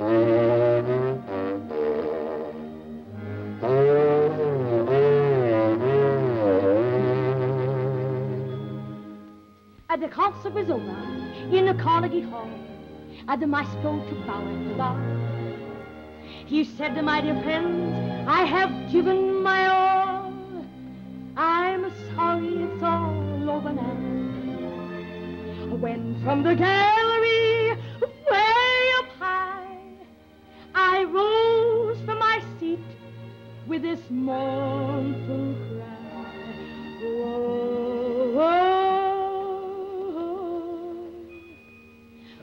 At the concert was over in the Carnegie Hall, At the maestro to bow the bar. He said to my dear friends, I have given my all. I'm sorry it's all over now. When from the gale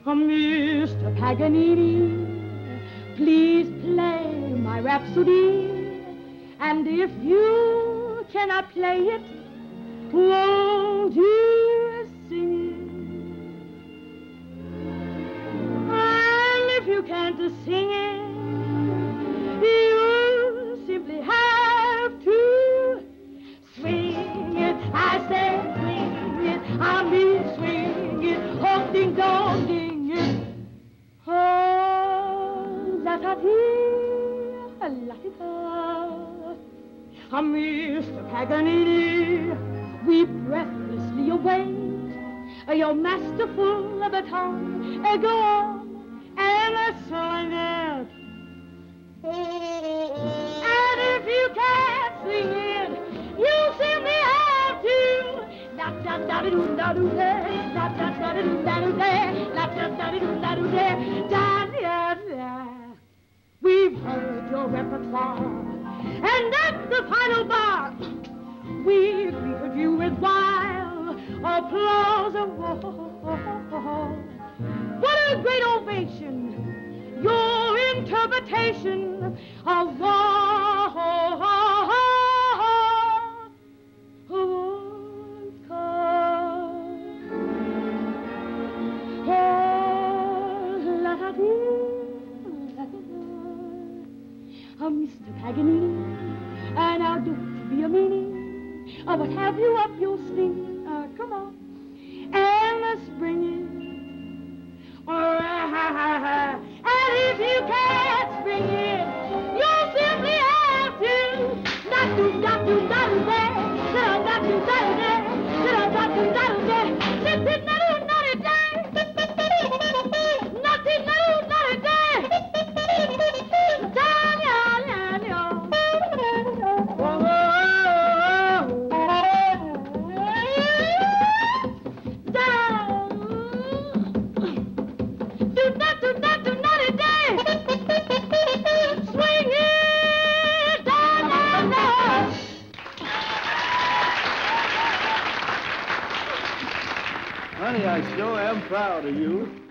Mr. Paganini, please play my rhapsody. And if you cannot play it, won't you sing it? And if you can't sing it, da. Ah, Mr. Paganini, we breathlessly await your masterful baton. Uh, Go and sing it. And if you can't sing it, you simply have to. Da da da da doo da doo da da da da da doo da doo da da Heard your repertoire, and at the final bar, we greeted you with wild applause. What a great ovation! Your interpretation of what Oh, Mr. Paganini, and now don't be a meanie. Oh, but have you up your sleeve? Uh, come on, and let's bring right. And if you can't spring it, you'll simply have to. Not do, not do, not do. Not do, not do. Honey, I sure am proud of you.